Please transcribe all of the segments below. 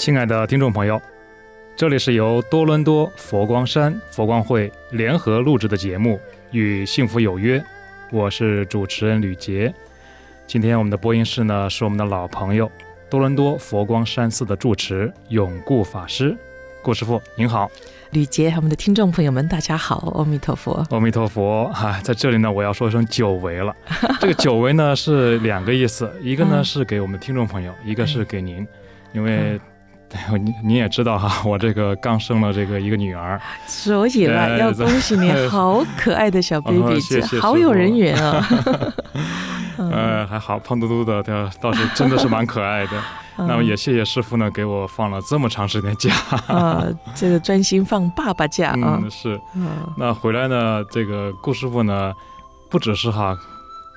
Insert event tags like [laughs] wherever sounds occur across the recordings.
亲爱的听众朋友，这里是由多伦多佛光山佛光会联合录制的节目《与幸福有约》，我是主持人吕杰。今天我们的播音室呢是我们的老朋友多伦多佛光山寺的住持永固法师，顾师傅您好，吕杰，我们的听众朋友们，大家好，阿弥陀佛。阿弥陀佛哈、在这里呢，我要说一声久违了。[laughs] 这个久违呢是两个意思，一个呢嗯是给我们听众朋友，一个是给您，因嗯为。您您也知道哈，[laughs] 我这个刚生了这个一个女儿，所以啦，呃要恭喜你，好可爱的小 baby，、谢谢好有人缘啊！[laughs] 嗯呃，还好胖嘟嘟的，倒倒是真的是蛮可爱的。[laughs] 那么也谢谢师傅呢，给我放了这么长时间假。啊，这个专心放爸爸假啊嗯，，是。嗯那回来呢，这个顾师傅呢，不只是哈。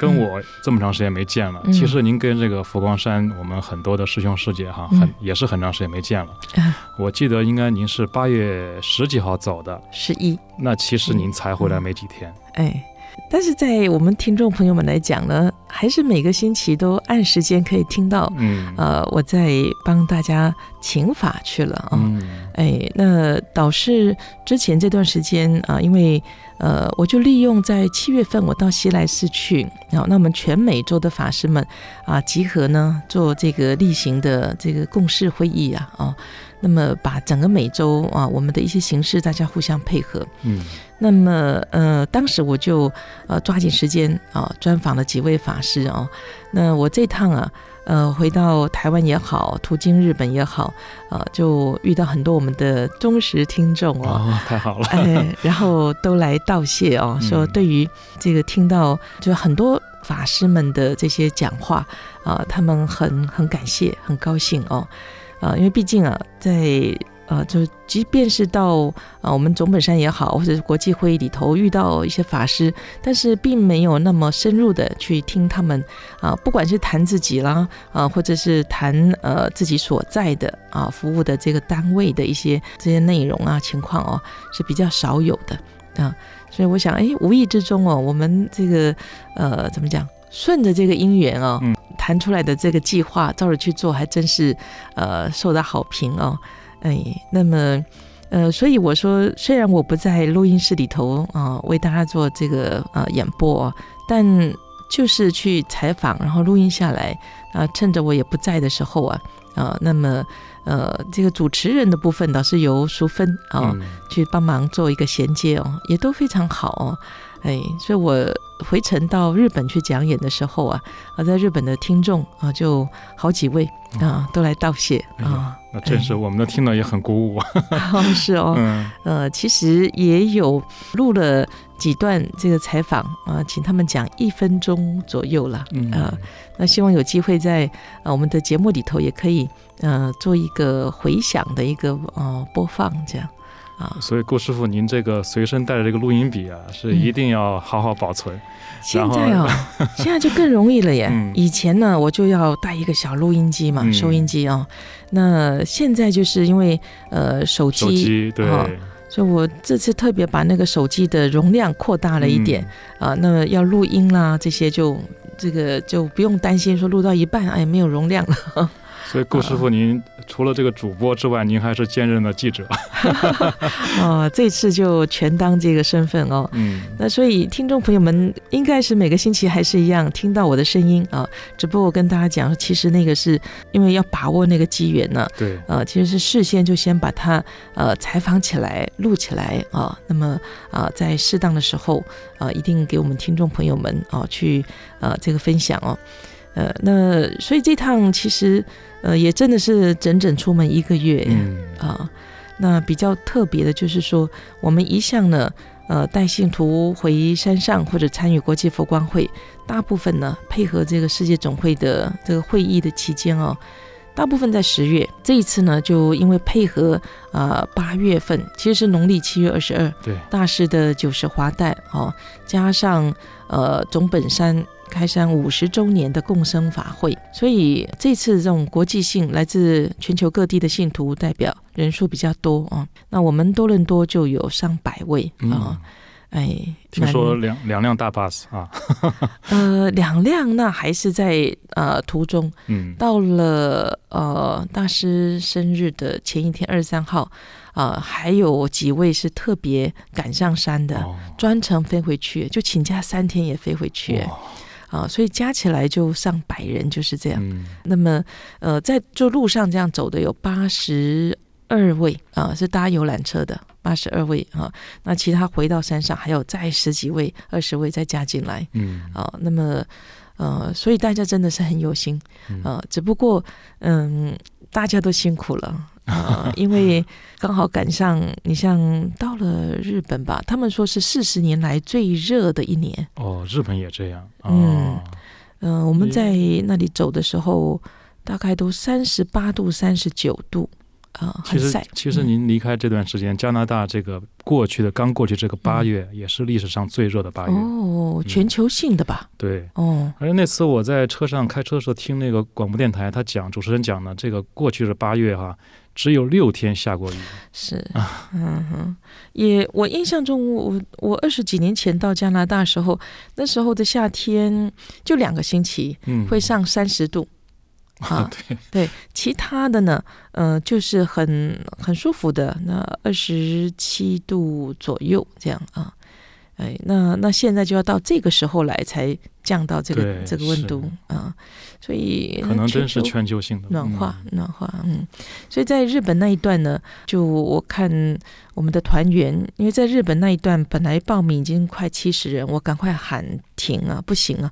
跟我这么长时间没见了，嗯其实您跟这个佛光山我们很多的师兄师姐哈，很、嗯也是很长时间没见了。啊我记得应该您是八月十几号走的，十一，那其实您才回来没几天。哎。但是在我们听众朋友们来讲呢，还是每个星期都按时间可以听到，嗯。呃，我在帮大家请法去了啊。嗯。哎，那导师之前这段时间啊，因为呃，我就利用在七月份我到西来寺去，然后那我们全美洲的法师们啊集合呢做这个例行的这个共事会议啊啊，那么把整个美洲啊我们的一些形式大家互相配合，嗯那么呃，当时我就呃抓紧时间啊，专访了几位法师啊。那我这趟啊，呃，回到台湾也好，途经日本也好，呃，就遇到很多我们的忠实听众哦。哦，太好了。哎，然后都来道谢哦，嗯说对于这个听到就很多法师们的这些讲话啊、他们很很感谢，很高兴哦，啊、因为毕竟啊，在呃，就即便是到啊、我们总本山也好，或者是国际会议里头遇到一些法师，但是并没有那么深入的去听他们啊、不管是谈自己啦啊、或者是谈呃自己所在的啊、服务的这个单位的一些这些内容啊情况哦，是比较少有的啊，所以我想，哎，无意之中哦，我们这个呃怎么讲，顺着这个因缘哦，谈出来的这个计划，照着去做，还真是呃受到好评哦，哎，那么。呃，所以我说，虽然我不在录音室里头啊、为大家做这个呃演播、哦，但就是去采访，然后录音下来啊、趁着我也不在的时候啊，啊、那么呃，这个主持人的部分倒是由淑芬啊、嗯去帮忙做一个衔接哦，也都非常好哦。哎，所以我回程到日本去讲演的时候啊，啊，在日本的听众啊，就好几位啊，都来道谢啊。那真是我们的听了也很鼓舞啊。[laughs] 哦，是哦，嗯呃，其实也有录了几段这个采访啊、请他们讲一分钟左右了。嗯呃，那希望有机会在呃我们的节目里头也可以呃做一个回响的一个呃播放，这样啊。所以顾师傅，您这个随身带着这个录音笔啊，是嗯一定要好好保存。现在哦，[laughs] 现在就更容易了耶。嗯以前呢，我就要带一个小录音机嘛，嗯收音机哦。那现在就是因为呃手手机，机对，哦所以我这次特别把那个手机的容量扩大了一点。啊，那么要录音啦，这些就这个就不用担心说录到一半，哎，没有容量了。嗯。所以顾师傅，您除了这个主播之外，您还是兼任的记者。[laughs] 哦，这次就全当这个身份哦。嗯那所以听众朋友们应该是每个星期还是一样听到我的声音啊，只不过我跟大家讲，其实那个是因为要把握那个机缘呢，对，呃，其实是事先就先把它呃采访起来、录起来啊，那么啊、在适当的时候啊、一定给我们听众朋友们啊去呃这个分享哦，呃，那所以这趟其实呃也真的是整整出门一个月嗯啊、那比较特别的就是说，我们一向呢，呃，带信徒回山上或者参与国际佛光会，大部分呢配合这个世界总会的这个会议的期间哦，大部分在十月。这一次呢，就因为配合啊八、月份，其实是农历七月二十二，对，大师的九十华诞哦，加上呃总本山开山五十周年的共生法会，所以这次这种国际性来自全球各地的信徒代表人数比较多啊、那我们多伦多就有上百位啊。嗯。哎，听说两两辆大 bus 啊，[laughs] 呃两辆那还是在呃途中，嗯，到了呃大师生日的前一天二十三号，啊，还有几位是特别赶上山的，哦，专程飞回去，就请假三天也飞回去，哇啊，所以加起来就上百人，就是这样。嗯，那么呃，在就路上这样走的有八十二位啊，是搭游览车的八十二位啊，那其他回到山上还有再十几位、二十位再加进来嗯，啊，那么呃，所以大家真的是很有心嗯啊，只不过嗯，大家都辛苦了。啊，因为刚好赶上，你像到了日本吧，他们说是四十年来最热的一年。哦，日本也这样，嗯哦，嗯、我们嗯在那里走的时候，大概都三十八度、三十九度啊、其实很晒。其实嗯您离开这段时间，加拿大这个过去的刚过去这个八月，也是历史上最热的八月，哦，嗯全球性的吧？对。哦，而且那次我在车上开车的时候听那个广播电台，他讲主持人讲呢，这个过去的八月哈，只有六天下过雨，是，啊嗯哼，也我印象中我，我二十几年前到加拿大时候，那时候的夏天就两个星期嗯，会上三十度。[laughs] 啊，对，对，其他的呢，呃，就是很很舒服的，那二十七度左右这样啊，哎，那那现在就要到这个时候来才降到这个这个温度啊，所以可能真是全球性的暖化嗯，暖化，嗯，所以在日本那一段呢，就我看我们的团员，因为在日本那一段本来报名已经快七十人，我赶快喊停啊，不行啊，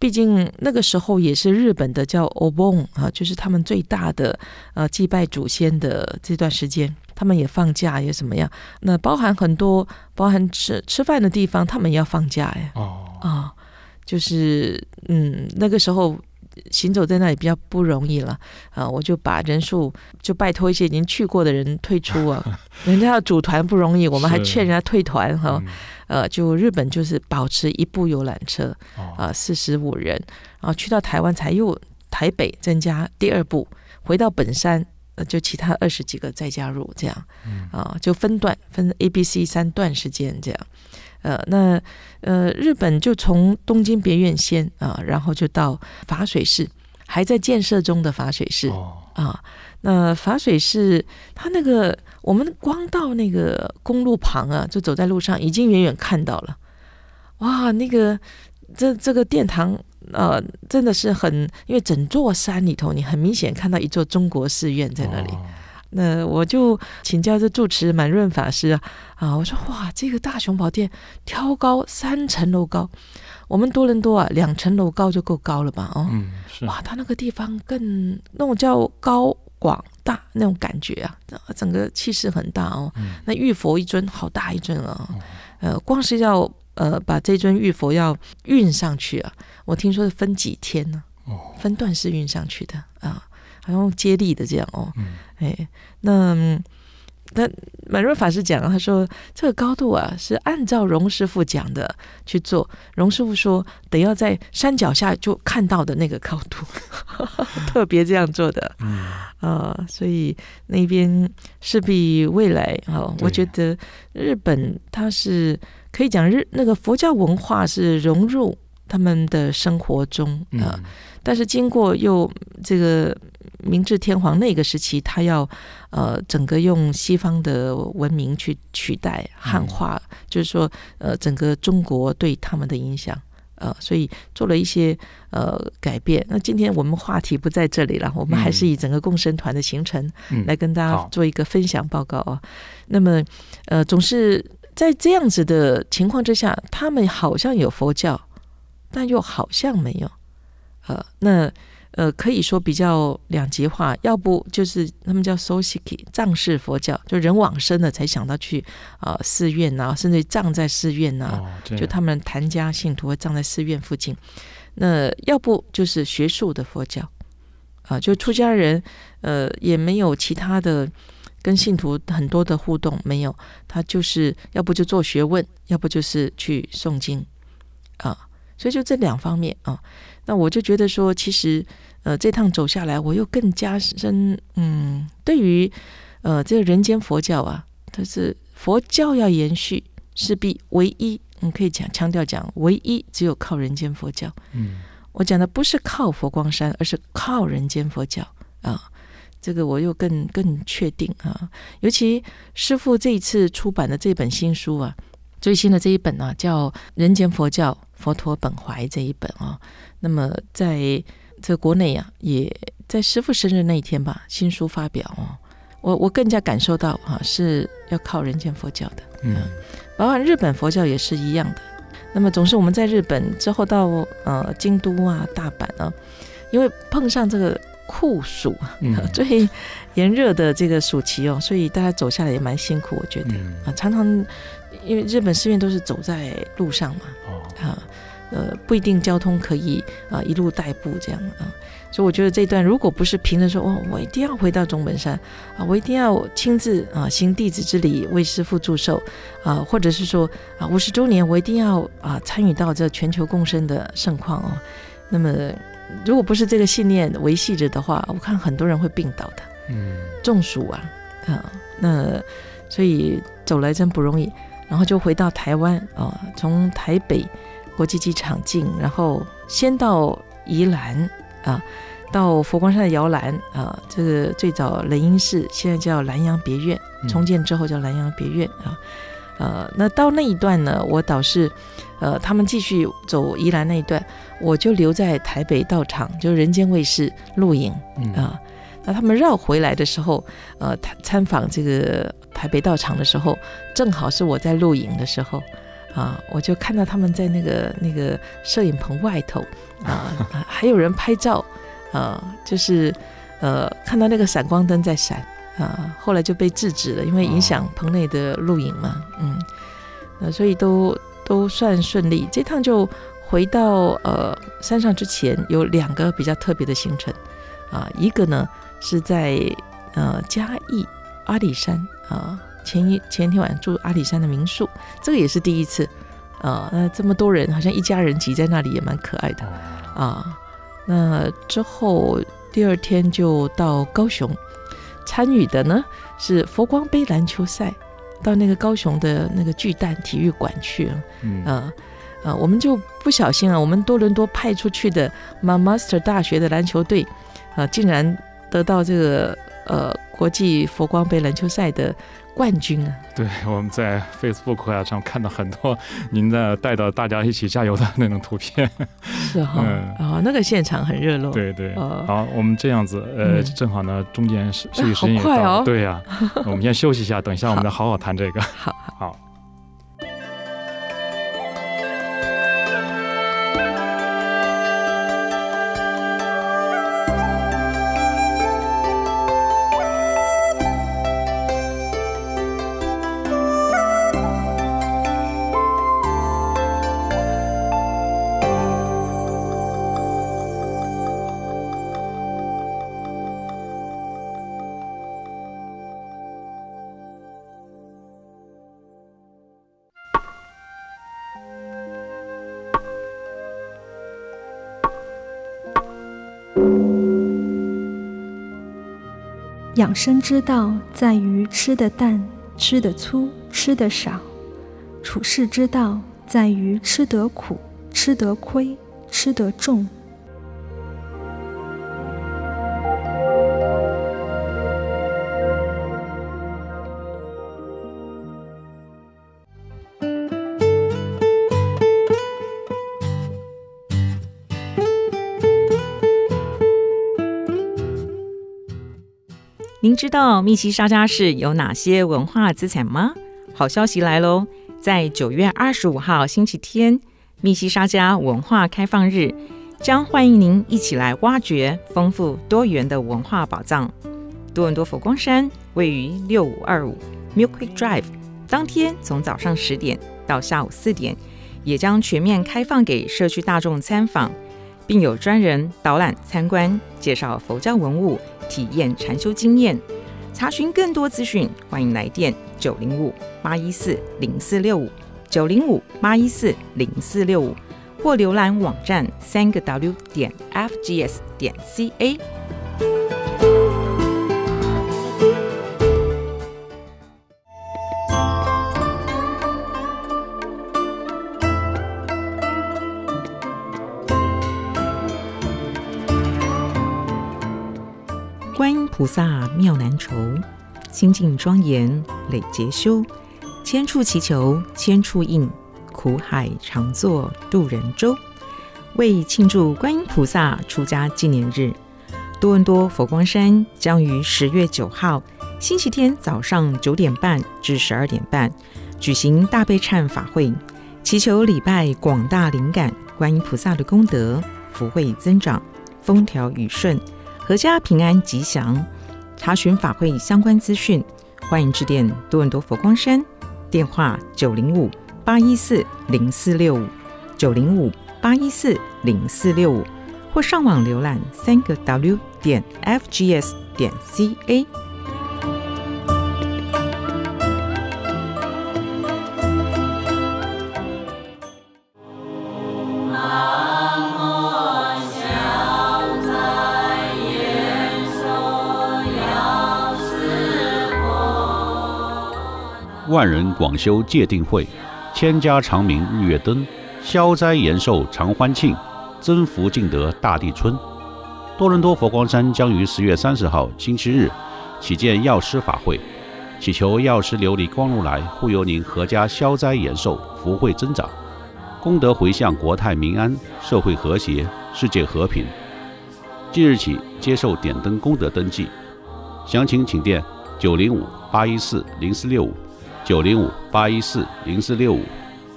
毕竟那个时候也是日本的叫 Obon 啊，就是他们最大的呃祭拜祖先的这段时间，他们也放假也怎么样，那包含很多包含吃吃饭的地方，他们也要放假呀哦，啊，就是嗯那个时候。行走在那里比较不容易了啊，我就把人数就拜托一些已经去过的人退出啊，[laughs] 人家要组团不容易，我们还劝人家退团哈。嗯呃，就日本就是保持一部游览车哦，啊，四十五人，然后去到台湾才又台北增加第二部，回到本山。呃，就其他二十几个再加入，这样嗯啊，就分段分 A、B、C 三段时间这样。呃，那呃，日本就从东京别院先啊，然后就到法水寺，还在建设中的法水寺。哦，啊，那法水寺它那个，我们光到那个公路旁啊，就走在路上，已经远远看到了，哇，那个这这个殿堂，呃，真的是很，因为整座山里头，你很明显看到一座中国寺院在那里。哦那我就请教这住持满润法师啊，啊，我说哇，这个大雄宝殿挑高三层楼高，我们多伦多啊两层楼高就够高了吧？哦，嗯，是，哇，他那个地方更那种叫高广大那种感觉啊，整个气势很大哦。嗯。那玉佛一尊好大一尊啊，呃，光是要呃把这尊玉佛要运上去啊，我听说是分几天呢、哦，分段式运上去的啊，好像接力的这样哦。嗯哎，那嗯那满润法师讲，他说这个高度啊是按照荣师傅讲的去做。荣师傅说得要在山脚下就看到的那个高度，[laughs] 特别这样做的嗯，啊、所以那边势必未来哦，我觉得日本它是可以讲日那个佛教文化是融入他们的生活中啊、嗯但是经过又这个明治天皇那个时期，他要呃整个用西方的文明去取代汉化，就是说呃整个中国对他们的影响。呃，所以做了一些呃改变。那今天我们话题不在这里了，我们还是以整个共生团的行程嗯来跟大家做一个分享报告啊。那么呃，总是在这样子的情况之下，他们好像有佛教，但又好像没有。呃，那呃，可以说比较两极化，要不就是他们叫 sosiki 藏式佛教，就人往生了才想到去啊、呃寺院呐、甚至葬在寺院呐、哦，就他们谭家信徒会葬在寺院附近。那要不就是学术的佛教啊、就出家人呃也没有其他的跟信徒很多的互动，没有，他就是要不就做学问，要不就是去诵经啊，所以就这两方面啊。那我就觉得说，其实呃这趟走下来，我又更加深嗯，对于呃这个人间佛教啊，它是佛教要延续，势必唯一，你可以讲强调讲，唯一只有靠人间佛教。嗯我讲的不是靠佛光山，而是靠人间佛教啊。这个我又更更确定啊。尤其师傅这一次出版的这本新书啊，最新的这一本呢、叫《人间佛教佛陀本怀》这一本啊。那么在这国内啊，也在师傅生日那一天吧，新书发表哦。我我更加感受到啊，是要靠人间佛教的。嗯包括日本佛教也是一样的。那么总是我们在日本之后到呃京都啊、大阪啊，因为碰上这个酷暑啊，嗯 [laughs] 最炎热的这个暑期哦，所以大家走下来也蛮辛苦，我觉得嗯啊，常常因为日本寺院都是走在路上嘛，哦啊，呃，不一定交通可以啊一路代步这样啊，所以我觉得这段如果不是凭着说哦，我一定要回到中本山啊，我一定要亲自啊行弟子之礼为师父祝寿啊，或者是说啊五十周年我一定要啊参与到这全球共生的盛况哦，那么如果不是这个信念维系着的话，我看很多人会病倒的。嗯中暑啊，啊，那所以走来真不容易。然后就回到台湾啊，从台北国际机场进，然后先到宜兰啊，到佛光山的摇篮啊，这个最早雷音寺，现在叫南洋别院，嗯重建之后叫南洋别院啊。呃，那到那一段呢，我倒是，呃，他们继续走宜兰那一段，我就留在台北道场，就人间卫视录影。嗯啊。那他们绕回来的时候，呃，参参访这个台北道场的时候，正好是我在录影的时候，啊，我就看到他们在那个那个摄影棚外头，啊，[laughs] 啊还有人拍照，啊，就是呃，看到那个闪光灯在闪，啊，后来就被制止了，因为影响棚内的录影嘛，嗯，那所以都都算顺利。这趟就回到呃山上之前，有两个比较特别的行程。啊，一个呢是在呃嘉义阿里山啊，前一前天晚上住阿里山的民宿，这个也是第一次啊。那这么多人，好像一家人挤在那里，也蛮可爱的哦啊。那之后第二天就到高雄，参与的呢是佛光杯篮球赛，到那个高雄的那个巨蛋体育馆去了。嗯啊啊，我们就不小心啊，我们多伦多派出去的 Master 大学的篮球队啊，竟然得到这个呃国际佛光杯篮球赛的冠军啊！对，我们在 Facebook 啊上看到很多您的带到大家一起加油的那种图片。是哈、嗯啊，那个现场很热络。对对，哦好，我们这样子，呃，嗯正好呢，中间休休息啊时间也到对呀、[laughs] 我们先休息一下，等一下我们再好好谈这个。好好。好。养生之道在于吃得淡、吃得粗、吃得少；处世之道在于吃得苦、吃得亏、吃得重。您知道密西沙加市有哪些文化资产吗？好消息来喽！在九月二十五号星期天，密西沙加文化开放日，将欢迎您一起来挖掘丰富多元的文化宝藏。多伦多佛光山位于六五二五 Mill Creek Drive，当天从早上十点到下午四点，也将全面开放给社区大众参访，并有专人导览参观，介绍佛教文物。体验禅修经验，查询更多资讯，欢迎来电九零五八一四零四六五九零五八一四零四六五，或浏览网站三个 W 点 FGS 点 CA。菩萨妙难酬，清净庄严累劫修。千处祈求千处应，苦海常作渡人舟。为庆祝观音菩萨出家纪念日，多伦多佛光山将于十月九号星期天早上九点半至十二点半举行大悲忏法会，祈求礼拜广大灵感观音菩萨的功德，福慧增长，风调雨顺，阖家平安吉祥。查询法会相关资讯，欢迎致电多伦多佛光山。电话九零五八一四零四六五九零五八一四零四六五，或上网浏览三个 W 点 FGS 点 CA。万人广修戒定慧，千家长明日月灯，消灾延寿常欢庆，增福尽得大地春。多伦多佛光山将于十月三十号星期日起见药师法会，祈求药师琉璃光如来护佑您阖家消灾延寿，福慧增长，功德回向国泰民安，社会和谐，世界和平。即日起接受点灯功德登记，详情请电九零五八一四零四六五。九零五八一四零四六五，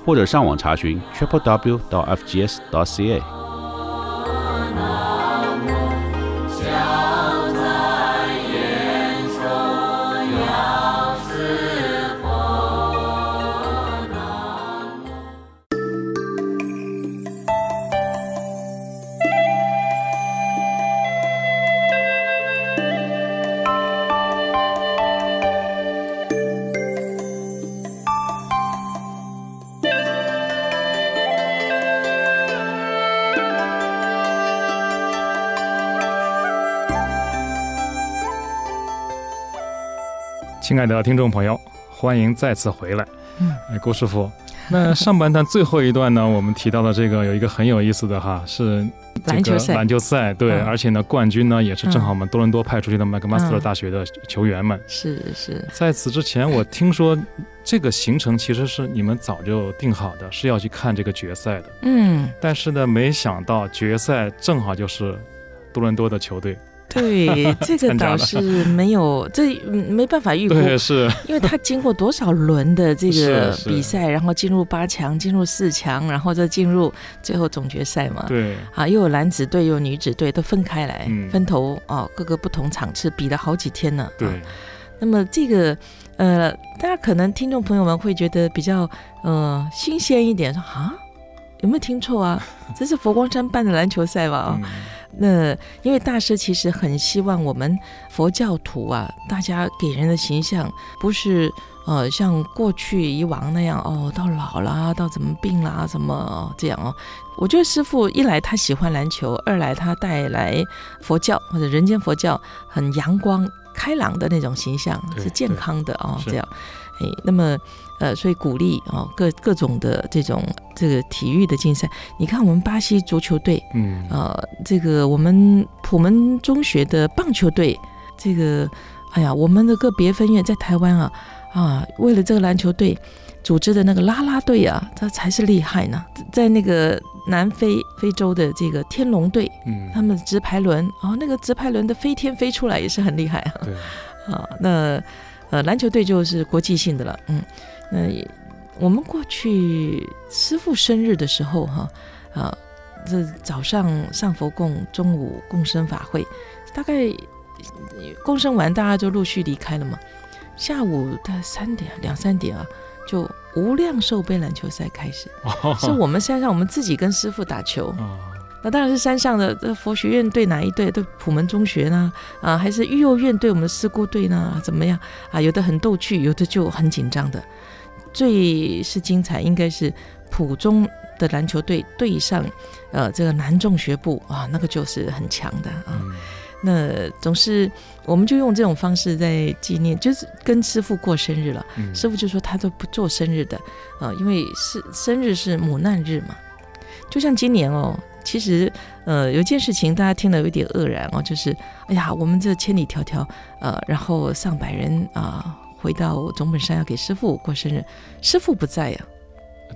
或者上网查询 triple w 到 fgs 到 ca。亲爱的听众朋友，欢迎再次回来。嗯，哎，郭师傅，[laughs] 那上半段最后一段呢，我们提到的这个有一个很有意思的哈，是这个篮球赛篮球赛，对，嗯而且呢，冠军呢也是正好我们多伦多派出去的麦克马斯特嗯大学的球员们。是是，在此之前，我听说这个行程其实是你们早就定好的，是要去看这个决赛的。嗯，但是呢，没想到决赛正好就是多伦多的球队。对，这个倒是没有，这嗯没办法预估，是，因为他经过多少轮的这个比赛，然后进入八强，进入四强，然后再进入最后总决赛嘛。对，啊，又有男子队，又有女子队，都分开来，嗯分头哦，各个不同场次比了好几天呢。对啊，那么这个呃，大家可能听众朋友们会觉得比较呃新鲜一点，说啊，有没有听错啊？[laughs] 这是佛光山办的篮球赛吧？啊、嗯，那因为大师其实很希望我们佛教徒啊，大家给人的形象不是呃像过去以往那样哦，到老啦，到怎么病啦，什么、哦这样哦。我觉得师傅一来他喜欢篮球，二来他带来佛教或者人间佛教很阳光开朗的那种形象，是健康的哦，这样。哎，那么呃，所以鼓励哦各各种的这种这个体育的竞赛。你看我们巴西足球队，嗯，呃，这个我们普门中学的棒球队，这个，哎呀，我们的个别分院在台湾啊啊，为了这个篮球队组织的那个啦啦队啊，这才是厉害呢。在那个南非非洲的这个天龙队，嗯，他们直排轮哦，那个直排轮的飞天飞出来也是很厉害啊。对，啊，那呃篮球队就是国际性的了，嗯，那我们过去师傅生日的时候哈啊，这早上上佛供，中午共生法会，大概呃共生完大家就陆续离开了嘛，下午大概三点两三点啊，就无量寿杯篮球赛开始，哦是我们山上我们自己跟师傅打球，哦，那当然是山上的这佛学院对哪一队？对普门中学呢？啊，还是育幼院对我们的师姑队呢？怎么样啊？有的很逗趣，有的就很紧张的。最是精彩应该是普中的篮球队对上呃这个南中学部啊，那个就是很强的啊。嗯那总是我们就用这种方式在纪念，就是跟师傅过生日了。嗯，师傅就说他都不做生日的啊、因为是生日是母难日嘛。就像今年哦，其实呃有一件事情大家听了有点愕然哦，就是哎呀，我们这千里迢迢呃，然后上百人啊、回到总本山要给师傅过生日，师傅不在呀、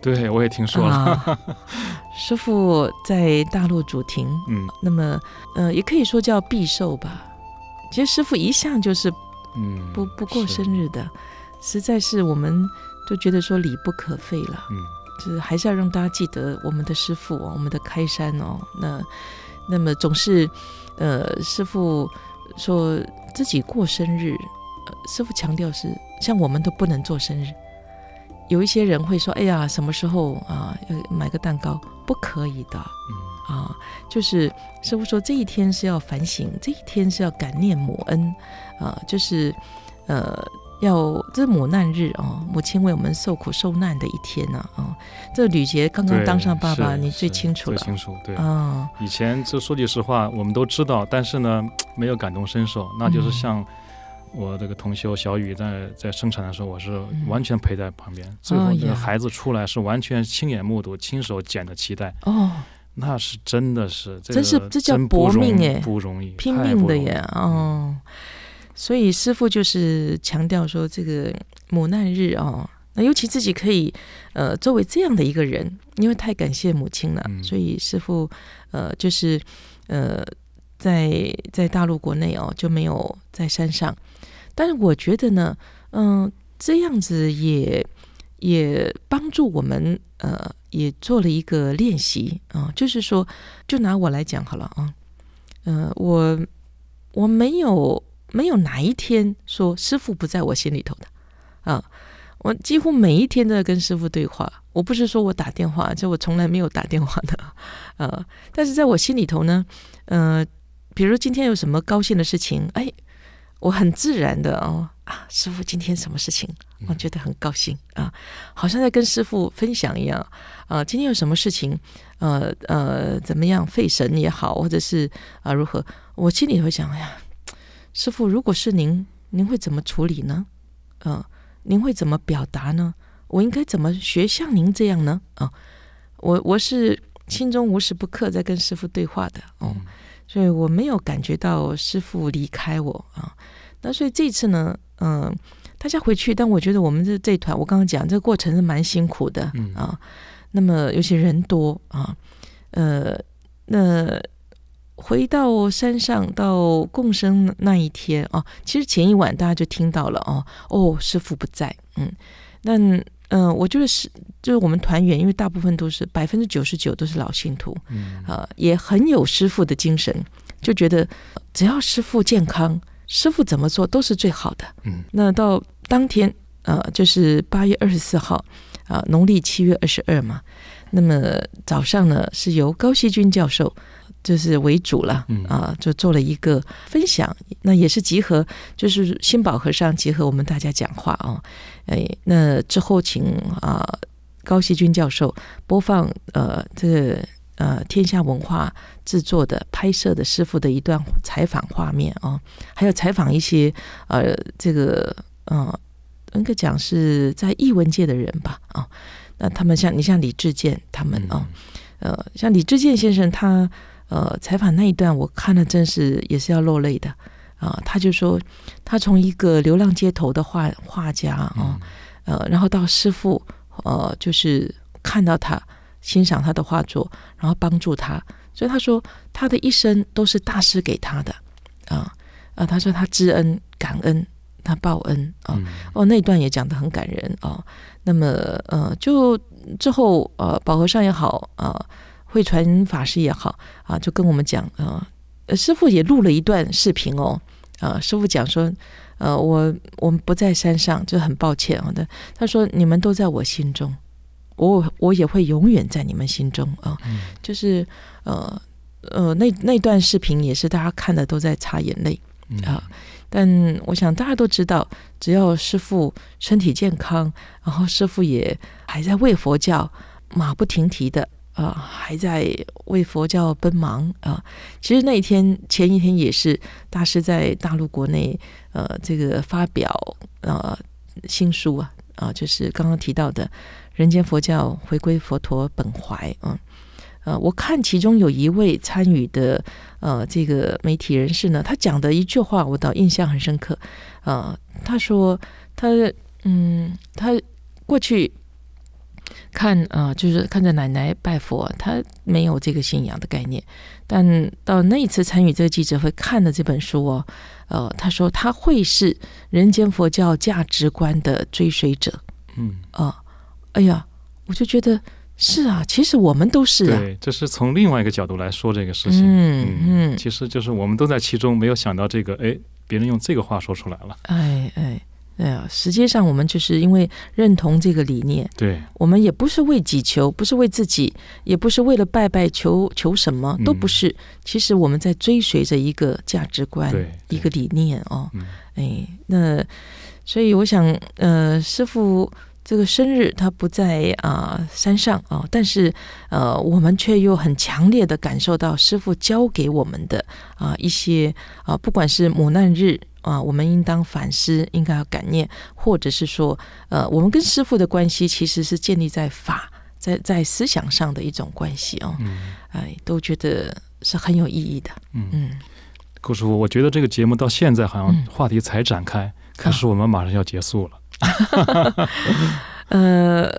对我也听说了，啊，[laughs] 师傅在大陆主庭，嗯那么呃也可以说叫必寿吧。其实师傅一向就是嗯，不不过生日的，实在是我们都觉得说礼不可废了。嗯就是还是要让大家记得我们的师傅哦，我们的开山哦。那那么总是呃，师傅说自己过生日，呃，师傅强调是像我们都不能做生日。有一些人会说：“哎呀，什么时候啊要买个蛋糕？不可以的嗯啊！”就是师傅说这一天是要反省，这一天是要感念母恩啊，就是呃。要这是母难日哦，母亲为我们受苦受难的一天呢、啊。这吕杰刚刚当上爸爸，你最清楚了最清楚，对。啊、以前这说句实话，我们都知道，但是呢，没有感同身受。那就是嗯像我这个同修小雨在在生产的时候，我是嗯。完全陪在旁边。最后哎呀这个孩子出来是完全亲眼目睹、亲手剪的脐带，哦，那是真的是，这真是这叫搏命哎不容易，拼命的耶，哦。所以师傅就是强调说，这个母难日哦，那尤其自己可以呃作为这样的一个人，因为太感谢母亲了，嗯。所以师傅呃就是呃在在大陆国内哦就没有在山上，但是我觉得呢，嗯、这样子也也帮助我们呃也做了一个练习啊、就是说，就拿我来讲好了啊，呃，我我没有没有哪一天说师傅不在我心里头的啊，我几乎每一天都在跟师傅对话。我不是说我打电话，就我从来没有打电话的，呃，[laughs] 但是在我心里头呢，呃，比如今天有什么高兴的事情，哎，我很自然的哦啊，师傅今天什么事情，我觉得很高兴啊，好像在跟师傅分享一样啊。今天有什么事情，呃呃，怎么样费神也好，或者是啊如何，我心里会想，哎呀，师傅，如果是您，您会怎么处理呢？呃，您会怎么表达呢？我应该怎么学像您这样呢？啊，我我是心中无时不刻在跟师傅对话的哦，嗯所以我没有感觉到师傅离开我啊。那所以这次呢，嗯、大家回去，但我觉得我们这这一团，我刚刚讲这个过程是蛮辛苦的嗯啊。那么尤其人多啊，呃，那回到山上到共生那一天啊，其实前一晚大家就听到了哦，哦，师傅不在，嗯，那嗯、呃我觉得是就是我们团员，因为大部分都是百分之九十九都是老信徒，嗯啊，也很有师傅的精神，就觉得只要师傅健康，师傅怎么做都是最好的。嗯那到当天，呃，就是八月二十四号，啊，农历七月二十二嘛。那么早上呢，是由高希军教授就是为主了嗯，啊，就做了一个分享，那也是集合，就是新宝和尚结合我们大家讲话啊，哎，那之后请啊高希军教授播放呃这个呃天下文化制作的拍摄的师傅的一段采访画面啊，还有采访一些呃这个呃应该讲是在译文界的人吧啊，那他们像你像李志健他们嗯。啊，呃像李志健先生他呃采访那一段我看了真是也是要落泪的啊，他就说他从一个流浪街头的画画家啊。嗯呃，然后到师傅，呃，就是看到他，欣赏他的画作，然后帮助他。所以他说，他的一生都是大师给他的啊啊，他说他知恩感恩，他报恩啊。嗯哦，那一段也讲得很感人哦。那么呃，就之后呃，宝和尚也好啊、慧传法师也好啊，就跟我们讲啊、呃，师傅也录了一段视频哦。啊，师傅讲说，呃，我我们不在山上，就很抱歉啊的。他说你们都在我心中，我我也会永远在你们心中啊。嗯就是呃呃，那那段视频也是大家看的都在擦眼泪。嗯啊但我想大家都知道，只要师傅身体健康，然后师傅也还在为佛教马不停蹄的啊、还在为佛教奔忙啊、其实那一天前一天也是大师在大陆国内呃这个发表呃新书啊啊、就是刚刚提到的《人间佛教回归佛陀本怀》啊。呃，我看其中有一位参与的呃这个媒体人士呢，他讲的一句话，我倒印象很深刻。呃，他说他嗯，他过去看啊、呃就是看着奶奶拜佛，他没有这个信仰的概念，但到那一次参与这个记者会看的这本书哦，呃，他说他会是人间佛教价值观的追随者嗯，啊、哎呀，我就觉得是啊，其实我们都是啊，对，这是从另外一个角度来说这个事情。嗯嗯其实就是我们都在其中，没有想到这个，哎，别人用这个话说出来了。哎哎。哎呀，实际上我们就是因为认同这个理念，对，我们也不是为己求，不是为自己，也不是为了拜拜求求什么，都不嗯是。其实我们在追随着一个价值观对，一个理念哦。嗯哎，那所以我想，呃，师傅这个生日他不在啊、山上哦，但是呃，我们却又很强烈的感受到师傅教给我们的啊、一些啊、不管是磨难日。啊，我们应当反思，应该要感念，或者是说，呃，我们跟师傅的关系其实是建立在法，在在思想上的一种关系哦，嗯。哎，都觉得是很有意义的，嗯，嗯，顾师傅，我觉得这个节目到现在好像嗯。话题才展开，可是我们马上要结束了。[laughs] 呃，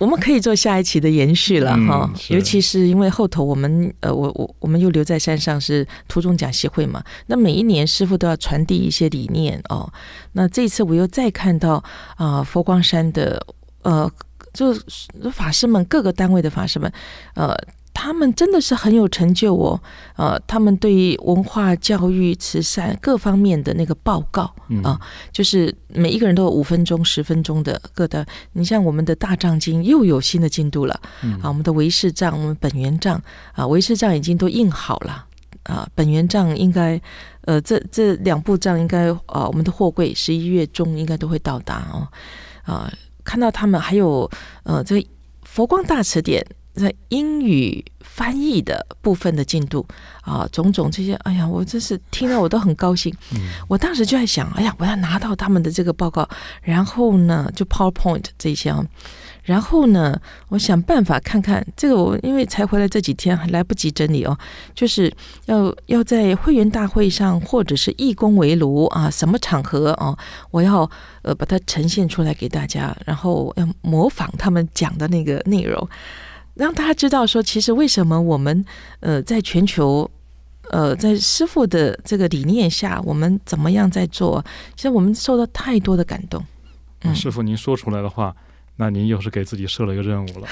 我们可以做下一期的延续了嗯哈，是尤其是因为后头我们呃，我我我们又留在山上是途中讲习会嘛，那每一年师傅都要传递一些理念哦。那这一次我又再看到啊、佛光山的呃，就是法师们各个单位的法师们，呃。他们真的是很有成就哦，呃，他们对于文化、教育、慈善各方面的那个报告，嗯啊就是每一个人都有五分钟、十分钟的各的。你像我们的大藏经又有新的进度了嗯啊，我们的维世藏、我们本源藏啊，维世藏已经都印好了啊，本源藏应该呃这这两部账应该啊，我们的货柜十一月中应该都会到达哦啊，看到他们还有呃这个佛光大词典。在英语翻译的部分的进度啊，种种这些，哎呀，我真是听了我都很高兴。嗯。我当时就在想，哎呀，我要拿到他们的这个报告，然后呢，就 PowerPoint 这些啊，然后呢，我想办法看看这个我，因为才回来这几天还来不及整理哦，就是要要在会员大会上或者是义工围炉啊，什么场合哦，我要呃把它呈现出来给大家，然后要模仿他们讲的那个内容，让大家知道说，其实为什么我们呃在全球。呃，在师傅的这个理念下，我们怎么样在做？其实我们受到太多的感动。嗯，师傅您说出来的话，那您又是给自己设了一个任务了。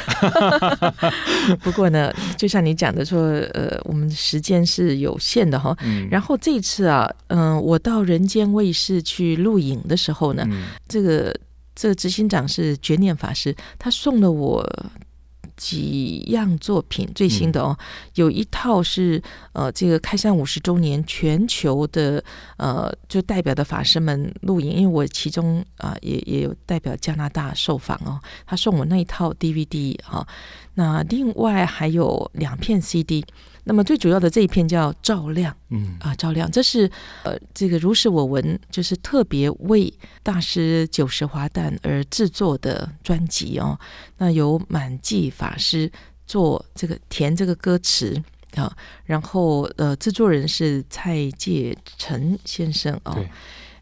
[laughs] 不过呢，就像你讲的说，呃，我们时间是有限的哈。嗯，然后这一次啊，嗯、我到人间卫视去录影的时候呢，嗯这个这个执行长是觉念法师，他送了我几样作品，最新的哦，有一套是呃这个开山五十周年全球的呃就代表的法师们录影，因为我其中啊、也也有代表加拿大受访哦，他送我那一套 DVD 哈、那另外还有两片 CD。那么最主要的这一篇叫《照亮》嗯啊，照亮，这是呃这个如是我闻，就是特别为大师九十华诞而制作的专辑哦。那由满记法师做这个填这个歌词啊，然后呃制作人是蔡介成先生哦。对，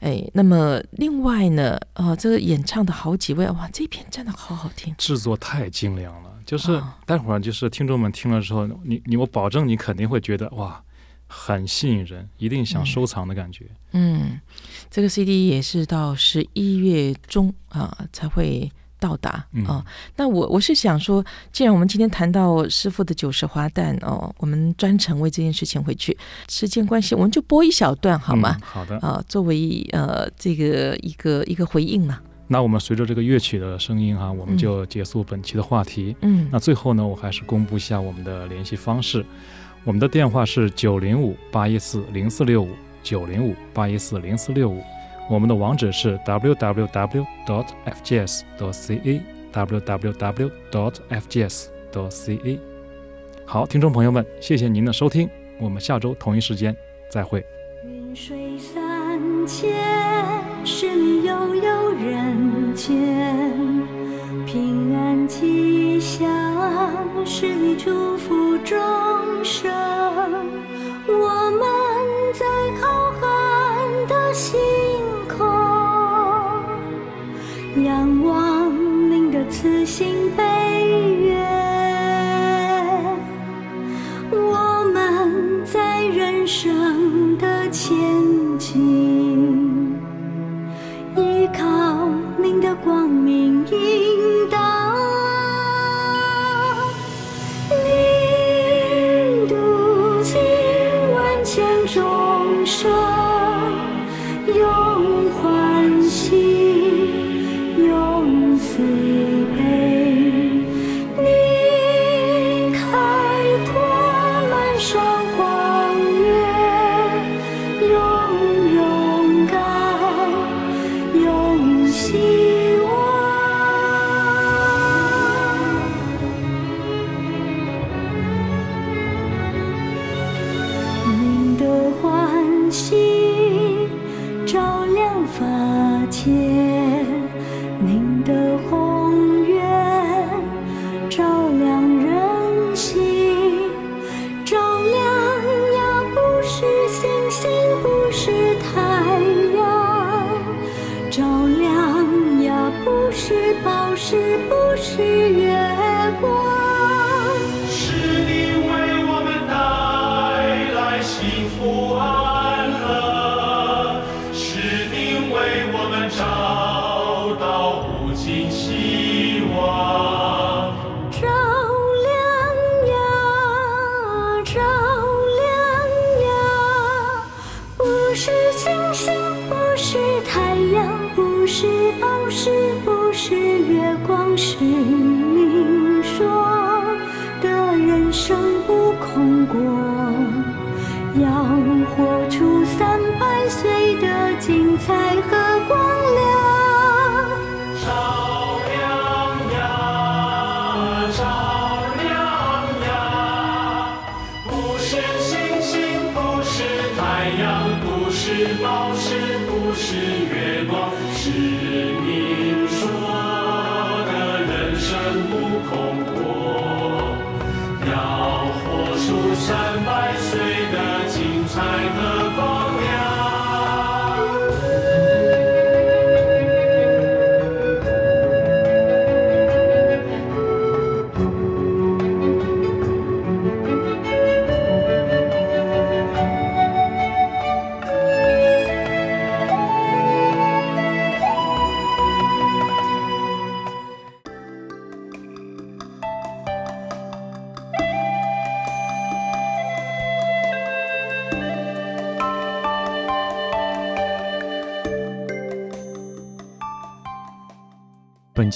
哎，那么另外呢，呃，这个演唱的好几位，哇，这篇真的好好听。制作太精良了，就是啊待会儿就是听众们听了之后，你你我保证你肯定会觉得哇，很吸引人，一定想收藏的感觉。嗯，这个 CD 也是到十一月中啊、才会到达嗯啊、那我我是想说，既然我们今天谈到师傅的九十花旦哦，我们专程为这件事情回去，时间关系，我们就播一小段好吗嗯？好的，啊、作为呃这个一个一个回应嘛。那我们随着这个乐曲的声音哈、我们嗯就结束本期的话题。嗯那最后呢，我还是公布一下我们的联系方式，我们的电话是九零五八一四零四六五九零五八一四零四六五，我们的网址是 www dot fgs dot ca www dot fgs dot ca。好，听众朋友们，谢谢您的收听，我们下周同一时间再会。人间，平安吉祥，是你祝福众生。我们在浩瀚的星空，仰望您的慈心悲愿。我们在人生的前进。光明一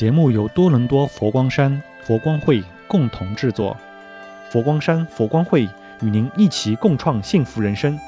节目由多伦多佛光山佛光会共同制作。佛光山佛光会与您一起共创幸福人生。